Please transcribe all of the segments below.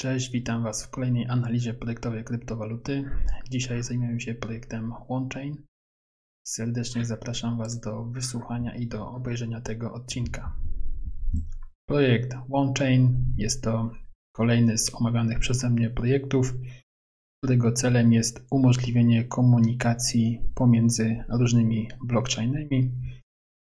Cześć, witam Was w kolejnej analizie projektowej kryptowaluty. Dzisiaj zajmiemy się projektem OneChain. Serdecznie zapraszam Was do wysłuchania i do obejrzenia tego odcinka. Projekt OneChain jest to kolejny z omawianych przeze mnie projektów, którego celem jest umożliwienie komunikacji pomiędzy różnymi blockchainami,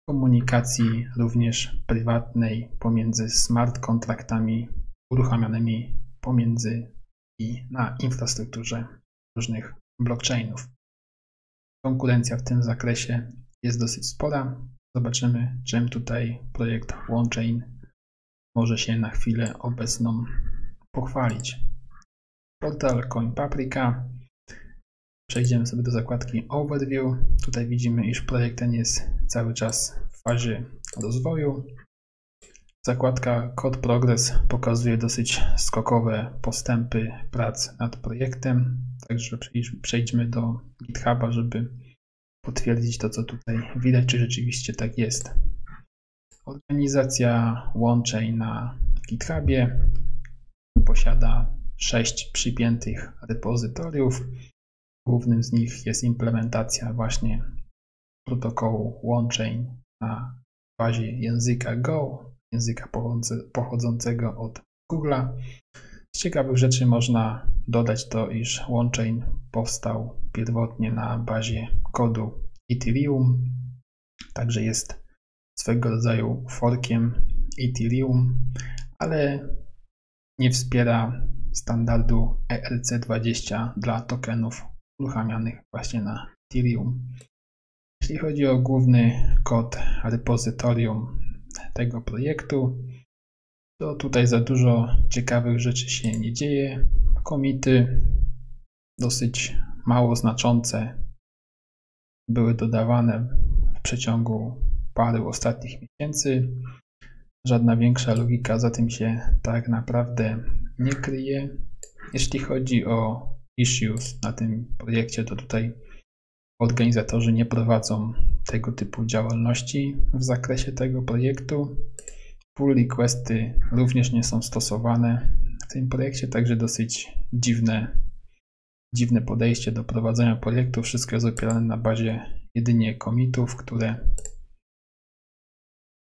komunikacji również prywatnej pomiędzy smart kontraktami uruchamianymi pomiędzy i na infrastrukturze różnych blockchainów. Konkurencja w tym zakresie jest dosyć spora. Zobaczymy, czym tutaj projekt OneChain może się na chwilę obecną pochwalić. Portal CoinPaprika. Przejdziemy sobie do zakładki Overview. Tutaj widzimy, iż projekt ten jest cały czas w fazie rozwoju. Zakładka Code Progress pokazuje dosyć skokowe postępy prac nad projektem, także przejdźmy do GitHuba, żeby potwierdzić to, co tutaj widać, czy rzeczywiście tak jest. Organizacja łączeń na GitHubie posiada sześć przypiętych repozytoriów. Głównym z nich jest implementacja właśnie protokołu łączeń na bazie języka Go, języka pochodzącego od Google'a. Z ciekawych rzeczy można dodać to, iż OneChain powstał pierwotnie na bazie kodu Ethereum, także jest swego rodzaju forkiem Ethereum, ale nie wspiera standardu ERC20 dla tokenów uruchamianych właśnie na Ethereum. Jeśli chodzi o główny kod repozytorium tego projektu, to tutaj za dużo ciekawych rzeczy się nie dzieje. Komity dosyć mało znaczące były dodawane w przeciągu paru ostatnich miesięcy. Żadna większa logika za tym się tak naprawdę nie kryje. Jeśli chodzi o issues na tym projekcie, to tutaj organizatorzy nie prowadzą tego typu działalności w zakresie tego projektu. Pull requesty również nie są stosowane w tym projekcie, także dosyć dziwne, dziwne podejście do prowadzenia projektu. Wszystko jest opierane na bazie jedynie komitów, które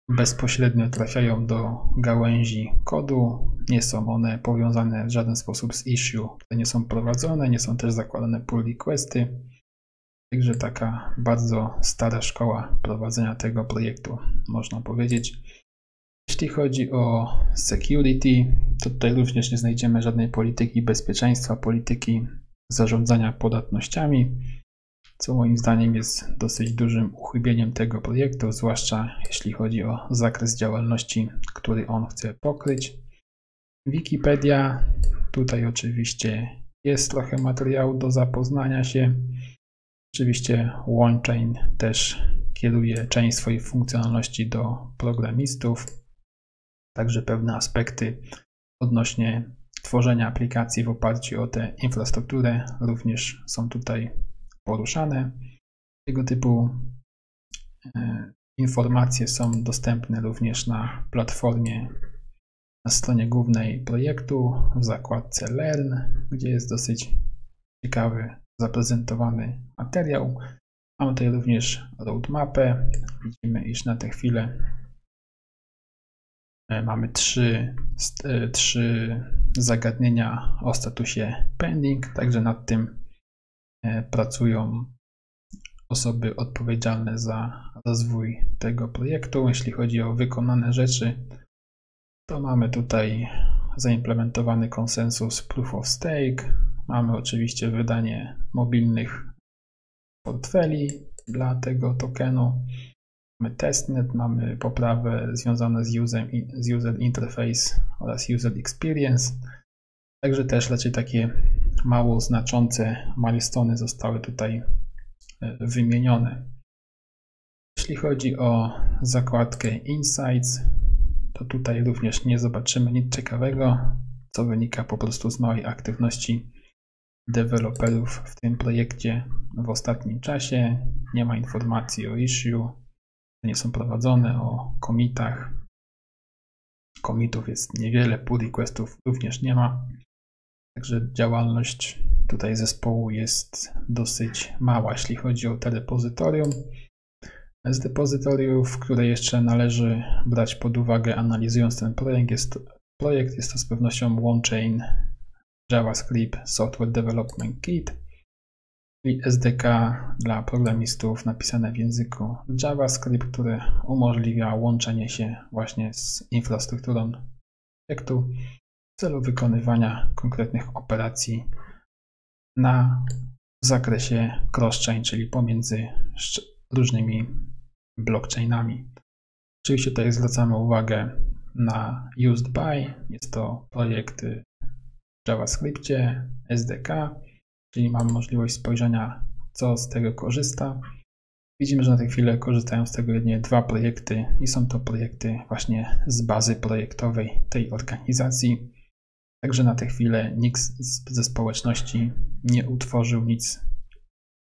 bezpośrednio trafiają do gałęzi kodu. Nie są one powiązane w żaden sposób z issue, które nie są prowadzone, nie są też zakładane pull requesty. Także taka bardzo stara szkoła prowadzenia tego projektu, można powiedzieć. Jeśli chodzi o security, to tutaj również nie znajdziemy żadnej polityki bezpieczeństwa, polityki zarządzania podatnościami, co moim zdaniem jest dosyć dużym uchybieniem tego projektu, zwłaszcza jeśli chodzi o zakres działalności, który on chce pokryć. Wikipedia, tutaj oczywiście jest trochę materiału do zapoznania się. Oczywiście OneChain też kieruje część swojej funkcjonalności do programistów, także pewne aspekty odnośnie tworzenia aplikacji w oparciu o tę infrastrukturę również są tutaj poruszane. Tego typu e, informacje są dostępne również na platformie na stronie głównej projektu w zakładce Learn, gdzie jest dosyć ciekawy zaprezentowany materiał. Mamy tutaj również roadmapę. Widzimy, iż na tę chwilę e, mamy trzy, e, trzy zagadnienia o statusie pending, także nad tym e, pracują osoby odpowiedzialne za rozwój tego projektu. Jeśli chodzi o wykonane rzeczy, to mamy tutaj zaimplementowany konsensus Proof of Stake, Mamy oczywiście wydanie mobilnych portfeli dla tego tokenu. Mamy testnet, mamy poprawę związane z user, z user interface oraz user experience. Także też raczej takie mało znaczące milestone zostały tutaj e, wymienione. Jeśli chodzi o zakładkę Insights, to tutaj również nie zobaczymy nic ciekawego, co wynika po prostu z małej aktywności deweloperów w tym projekcie w ostatnim czasie. Nie ma informacji o issue, nie są prowadzone, o komitach. Komitów jest niewiele, pull requestów również nie ma. Także działalność tutaj zespołu jest dosyć mała, jeśli chodzi o te depozytorium. Z depozytoriów, które jeszcze należy brać pod uwagę analizując ten projekt, jest, projekt, jest to z pewnością OneChain JavaScript Software Development Kit, czyli SDK dla programistów napisane w języku JavaScript, które umożliwia łączenie się właśnie z infrastrukturą projektu w celu wykonywania konkretnych operacji na zakresie cross-chain, czyli pomiędzy różnymi blockchainami. Oczywiście tutaj zwracamy uwagę na used by. Jest to projekt w JavaScriptie, SDK, czyli mamy możliwość spojrzenia, co z tego korzysta. Widzimy, że na tę chwilę korzystają z tego jedynie dwa projekty i są to projekty właśnie z bazy projektowej tej organizacji. Także na tę chwilę nikt ze społeczności nie utworzył nic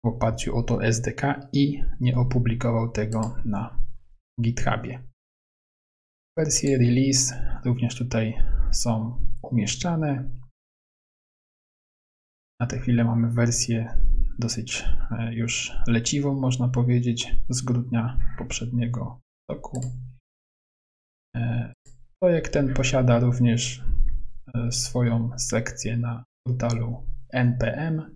w oparciu o to SDK i nie opublikował tego na GitHubie. Wersje release również tutaj są umieszczane. Na tę chwilę mamy wersję dosyć e, już leciwą, można powiedzieć, z grudnia poprzedniego roku. E, projekt ten posiada również e, swoją sekcję na portalu NPM.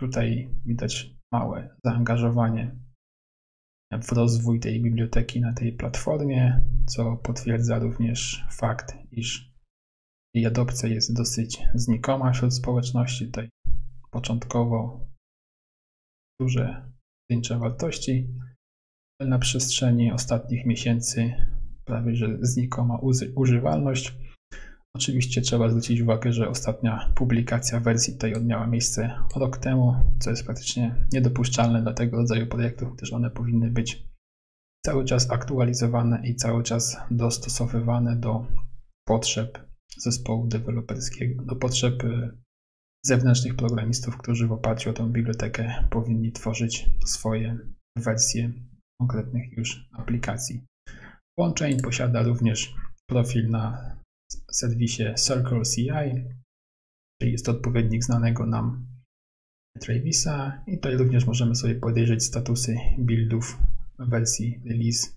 Tutaj widać małe zaangażowanie w rozwój tej biblioteki na tej platformie, co potwierdza również fakt, iż jej adopcja jest dosyć znikoma wśród społeczności. Tutaj początkowo duże zdjęcia wartości, ale na przestrzeni ostatnich miesięcy prawie że znikoma używalność. Oczywiście trzeba zwrócić uwagę, że ostatnia publikacja wersji tej miała miejsce rok temu, co jest praktycznie niedopuszczalne dla tego rodzaju projektów, gdyż one powinny być cały czas aktualizowane i cały czas dostosowywane do potrzeb zespołu deweloperskiego, do potrzeb zewnętrznych programistów, którzy w oparciu o tę bibliotekę powinni tworzyć swoje wersje konkretnych już aplikacji. OneChain posiada również profil na serwisie Circle CI, czyli jest to odpowiednik znanego nam Travisa i tutaj również możemy sobie podejrzeć statusy buildów wersji release,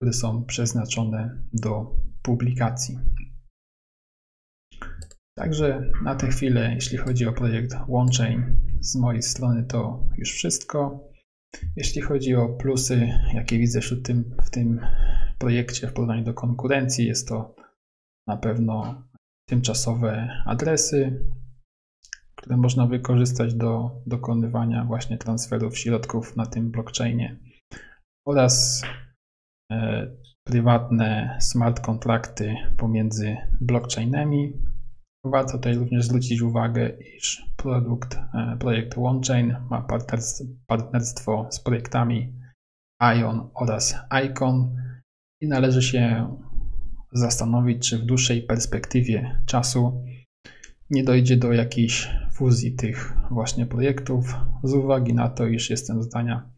które są przeznaczone do publikacji. Także na tę chwilę, jeśli chodzi o projekt OneChain, z mojej strony to już wszystko. Jeśli chodzi o plusy, jakie widzę w tym, w tym projekcie w porównaniu do konkurencji, jest to na pewno tymczasowe adresy, które można wykorzystać do dokonywania właśnie transferów środków na tym blockchainie oraz e, prywatne smart kontrakty pomiędzy blockchainami. Warto tutaj również zwrócić uwagę, iż produkt, e, projekt OneChain ma partnerstwo z projektami ION oraz ICON i należy się zastanowić, czy w dłuższej perspektywie czasu nie dojdzie do jakiejś fuzji tych właśnie projektów, z uwagi na to, iż jestem zdania,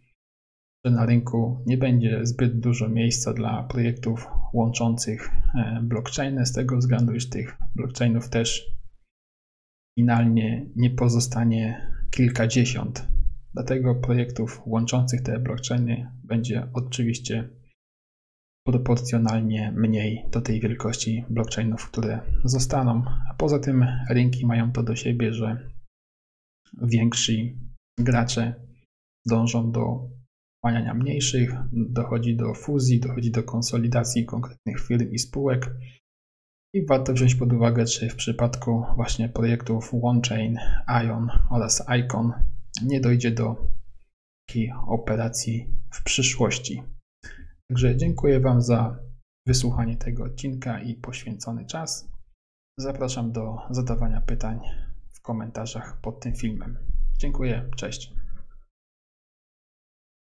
że na rynku nie będzie zbyt dużo miejsca dla projektów łączących e, blockchainy, z tego względu, iż tych blockchainów też finalnie nie pozostanie kilkadziesiąt. Dlatego projektów łączących te blockchainy będzie oczywiście proporcjonalnie mniej do tej wielkości blockchainów, które zostaną. A poza tym rynki mają to do siebie, że więksi gracze dążą do wchłaniania mniejszych, dochodzi do fuzji, dochodzi do konsolidacji konkretnych firm i spółek. I warto wziąć pod uwagę, czy w przypadku właśnie projektów OneChain, ION oraz ICON nie dojdzie do takiej operacji w przyszłości. Także dziękuję Wam za wysłuchanie tego odcinka i poświęcony czas. Zapraszam do zadawania pytań w komentarzach pod tym filmem. Dziękuję, cześć.